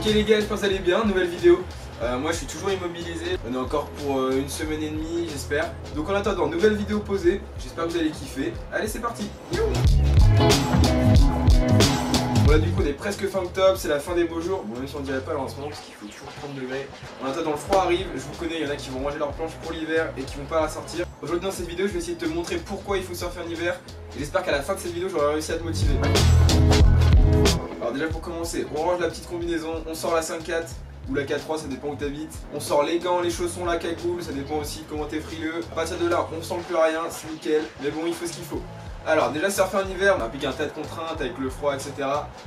Ok les gars, j'espère que vous allez bien, nouvelle vidéo. Euh, moi je suis toujours immobilisé, on est encore pour euh, une semaine et demie j'espère. Donc en attendant, nouvelle vidéo posée, j'espère que vous allez kiffer. Allez c'est parti Voilà du coup on est presque fin octobre, c'est la fin des beaux jours. Bon même si on dirait pas là en ce moment parce qu'il fait toujours 30 degrés. En attendant le froid arrive, je vous connais, il y en a qui vont ranger leur planche pour l'hiver et qui vont pas la sortir. Aujourd'hui dans cette vidéo je vais essayer de te montrer pourquoi il faut surfer en hiver. J'espère qu'à la fin de cette vidéo j'aurai réussi à te motiver. Alors déjà pour commencer, on range la petite combinaison, on sort la 5-4 ou la 4-3, ça dépend où t'habites. On sort les gants, les chaussons, la cagoule, ça dépend aussi comment t'es frileux. À partir de là, on sent plus rien, c'est nickel, mais bon, il faut ce qu'il faut. Alors déjà surfer en hiver, on applique un tas de contraintes avec le froid, etc.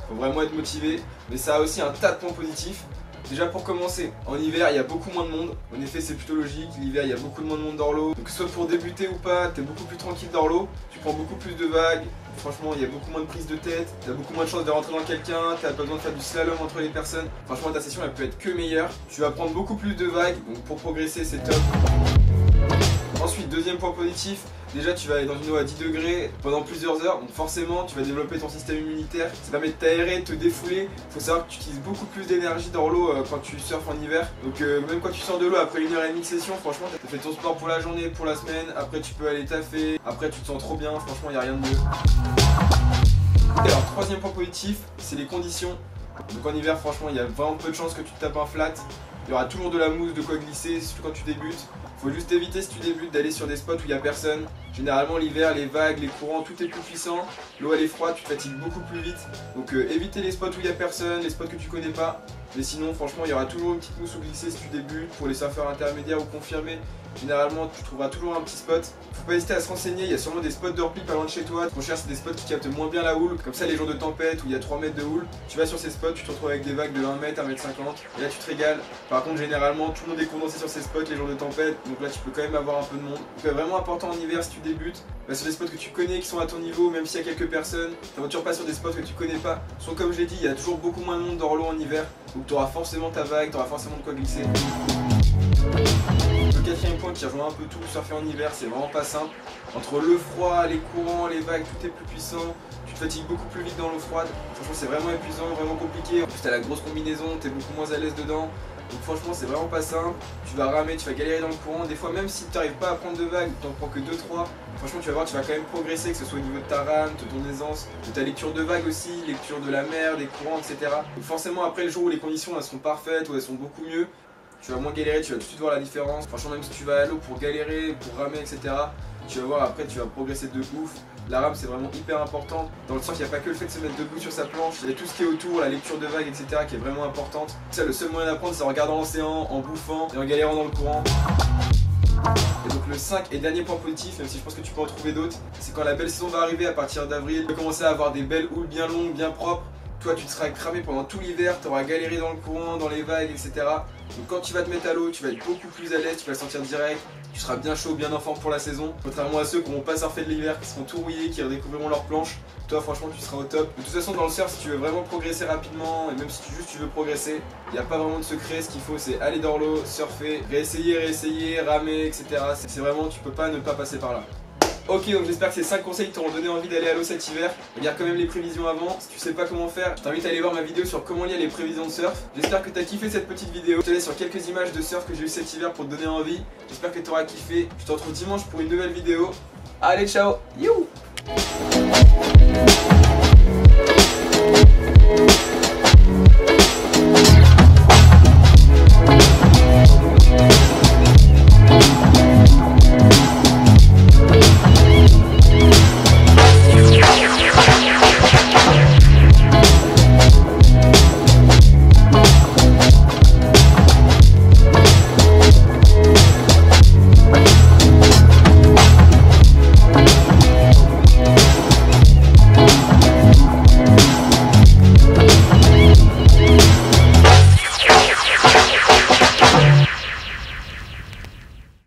Faut vraiment être motivé, mais ça a aussi un tas de points positifs. Déjà pour commencer, en hiver il y a beaucoup moins de monde, en effet c'est plutôt logique, l'hiver il y a beaucoup moins de monde dans l'eau, donc soit pour débuter ou pas, t'es beaucoup plus tranquille dans l'eau, tu prends beaucoup plus de vagues, franchement il y a beaucoup moins de prise de tête, t'as beaucoup moins de chances de rentrer dans quelqu'un, t'as pas besoin de faire du slalom entre les personnes, franchement ta session elle peut être que meilleure, tu vas prendre beaucoup plus de vagues, donc pour progresser c'est top. Deuxième point positif, déjà tu vas aller dans une eau à 10 degrés pendant plusieurs heures, donc forcément tu vas développer ton système immunitaire, ça permet de t'aérer, de te défouler. Faut savoir que tu utilises beaucoup plus d'énergie dans l'eau euh, quand tu surfes en hiver. Donc euh, même quand tu sors de l'eau après une heure et demie de session, franchement tu as fait ton sport pour la journée, pour la semaine, après tu peux aller taffer, après tu te sens trop bien, franchement il a rien de mieux. alors troisième point positif, c'est les conditions. Donc en hiver franchement il y a vraiment peu de chances que tu te tapes un flat. Il y aura toujours de la mousse, de quoi glisser, surtout quand tu débutes. Faut juste éviter si tu débutes d'aller sur des spots où il n'y a personne. Généralement l'hiver, les vagues, les courants, tout est plus puissant. L'eau elle est froide, tu fatigues beaucoup plus vite. Donc euh, évitez les spots où il n'y a personne, les spots que tu connais pas. Mais sinon franchement il y aura toujours une petite mousse où glisser si tu débutes. Pour les surfeurs intermédiaires ou confirmés, généralement tu trouveras toujours un petit spot. Faut pas hésiter à se renseigner, il y a sûrement des spots de repli pas loin de chez toi. Ton cher c'est des spots qui captent moins bien la houle. Comme ça les jours de tempête où il y a 3 mètres de houle, tu vas sur ces spots, tu te retrouves avec des vagues de 1 mètre, 1 mètre 50 et là tu te régales. Par contre généralement tout le monde est condensé sur ces spots les jours de tempête, donc là tu peux quand même avoir un peu de monde. C'est vraiment important en hiver si tu débutes, bah, sur des spots que tu connais qui sont à ton niveau, même s'il y a quelques personnes, t'aventures pas sur des spots que tu connais pas. Soit comme je l'ai dit, il y a toujours beaucoup moins de monde dans en hiver, tu auras forcément ta vague, tu auras forcément de quoi glisser. Quatrième point qui rejoint un peu tout, surfer en hiver, c'est vraiment pas simple. Entre le froid, les courants, les vagues, tout est plus puissant. Tu te fatigues beaucoup plus vite dans l'eau froide. Franchement, c'est vraiment épuisant, vraiment compliqué. En plus, t'as la grosse combinaison, t'es beaucoup moins à l'aise dedans. Donc franchement c'est vraiment pas simple, tu vas ramer, tu vas galérer dans le courant, des fois même si tu n'arrives pas à prendre de vagues, tu n'en prends que 2-3, franchement tu vas voir tu vas quand même progresser, que ce soit au niveau de ta rame, de ton aisance, de ta lecture de vagues aussi, lecture de la mer, des courants, etc. Forcément après le jour où les conditions elles sont parfaites, où elles sont beaucoup mieux, tu vas moins galérer, tu vas tout de suite voir la différence. Franchement même si tu vas à l'eau pour galérer, pour ramer, etc. Tu vas voir après tu vas progresser de ouf. La rame c'est vraiment hyper important. Dans le sens il n'y a pas que le fait de se mettre debout sur sa planche, il y a tout ce qui est autour, la lecture de vagues, etc. qui est vraiment importante. Le seul moyen d'apprendre c'est en regardant l'océan, en bouffant et en galérant dans le courant. Et donc le 5 et dernier point positif, même si je pense que tu peux en trouver d'autres, c'est quand la belle saison va arriver à partir d'avril, tu vas commencer à avoir des belles houles bien longues, bien propres. Toi tu te seras cramé pendant tout l'hiver, tu auras galéré dans le courant, dans les vagues, etc. Donc quand tu vas te mettre à l'eau, tu vas être beaucoup plus à l'aise, tu vas le sentir direct, tu seras bien chaud, bien en forme pour la saison. Contrairement à ceux qui n'ont pas surfé de l'hiver, qui seront tout rouillés, qui redécouvriront leur planche, toi franchement tu seras au top. De toute façon dans le surf, si tu veux vraiment progresser rapidement, et même si tu, juste tu veux progresser, il n'y a pas vraiment de secret, ce qu'il faut c'est aller dans l'eau, surfer, réessayer, réessayer, ramer, etc. C'est vraiment, tu peux pas ne pas passer par là. Ok, donc j'espère que ces 5 conseils t'auront donné envie d'aller à l'eau cet hiver. Regarde quand même les prévisions avant. Si tu sais pas comment faire, je t'invite à aller voir ma vidéo sur comment lire les prévisions de surf. J'espère que t'as kiffé cette petite vidéo. Je te laisse sur quelques images de surf que j'ai eu cet hiver pour te donner envie. J'espère que t'auras kiffé. Je te retrouve dimanche pour une nouvelle vidéo. Allez, ciao You